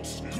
It's good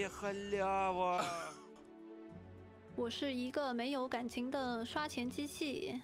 Такая халява! 我是一个没有感情的刷钱机器。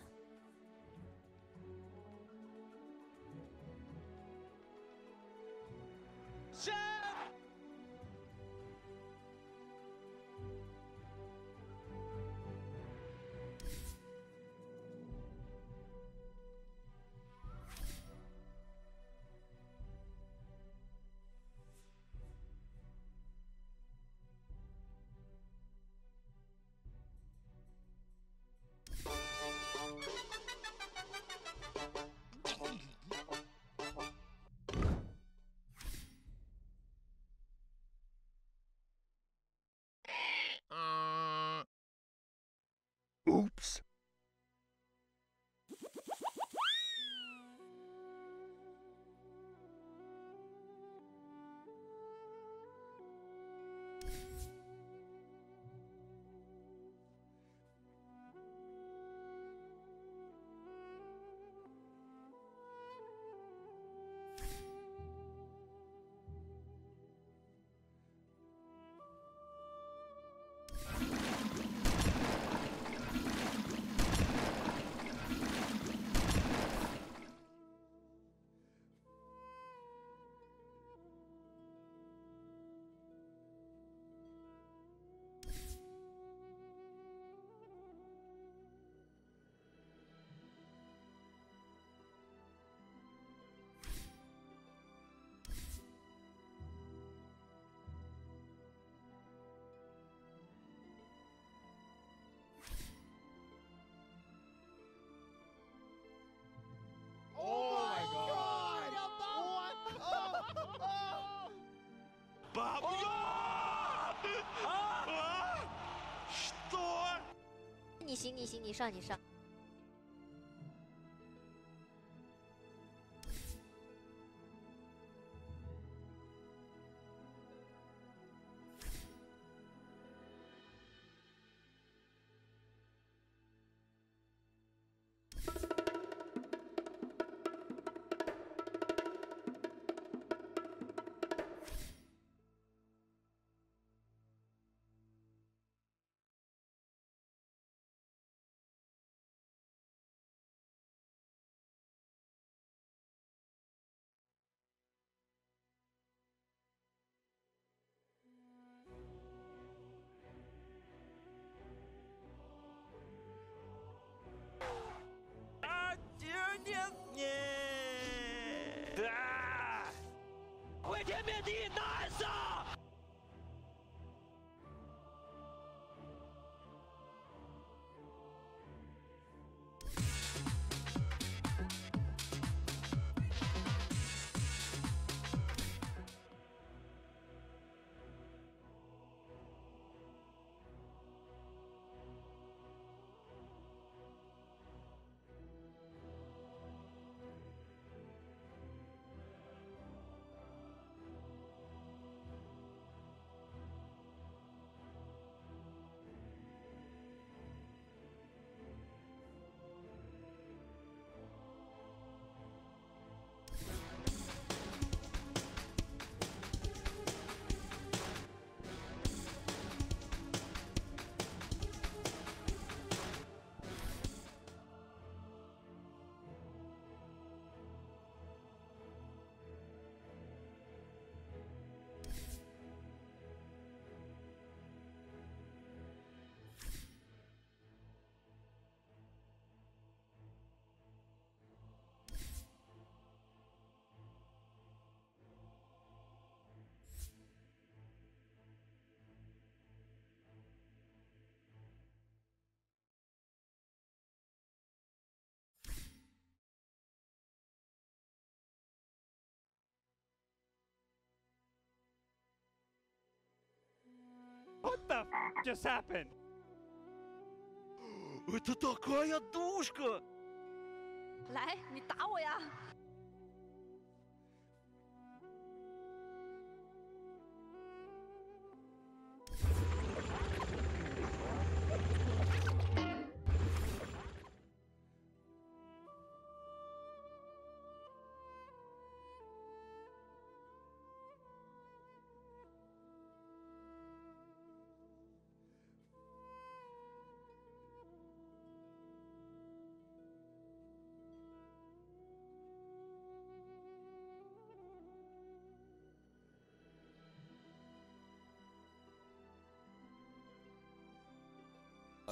你行你，上你上。What the f just happened? Это такая душка! 来，你打我呀！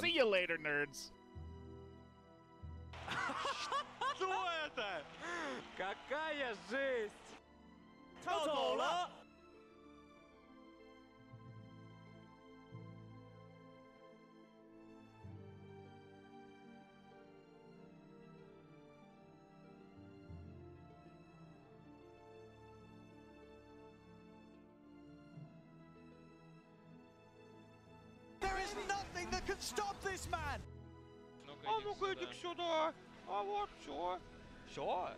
See you later, nerds. Что это? Какая жесть! 跳走了。 nothing that can stop this man. I'm going to shoot her. I want sure. Sure.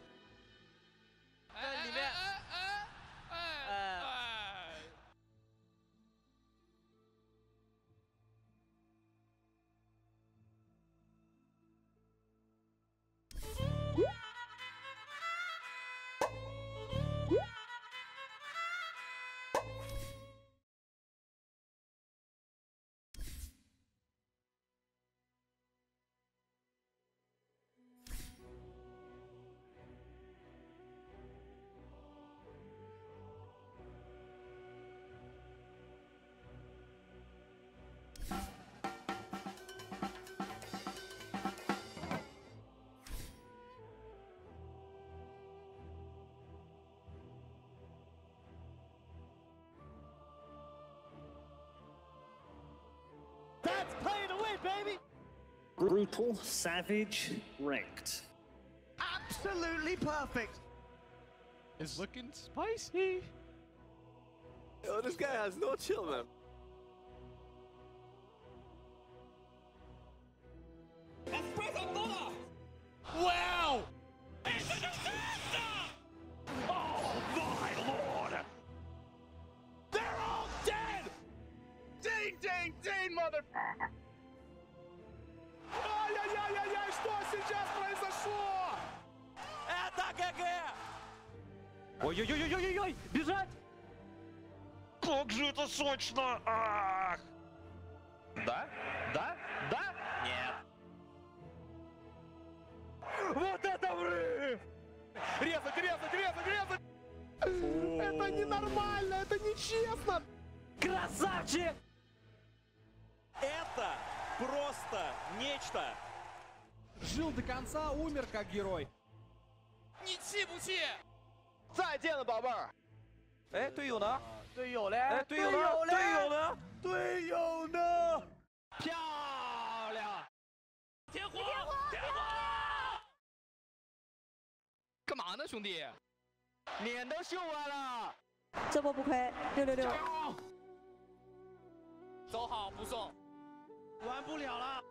Play to win, baby! Brutal, savage, wrecked. Absolutely perfect! Is looking spicy. Yo, this guy has no chill, man. Как же это сочно! Ах! Да? Да? Да? Нет. Вот это врыв! Резать, резать, резать, резать! Это ненормально, это нечестно! Красавчик! Это просто нечто! Жил до конца, умер как герой. 再见了，宝贝儿！ 哎，队友呢？ 队友嘞？哎，队友呢？队友呢？队友呢？漂亮！天火！天火！干嘛呢，兄弟？脸都秀完了。这波不亏，六六六。走好不送。玩不了了。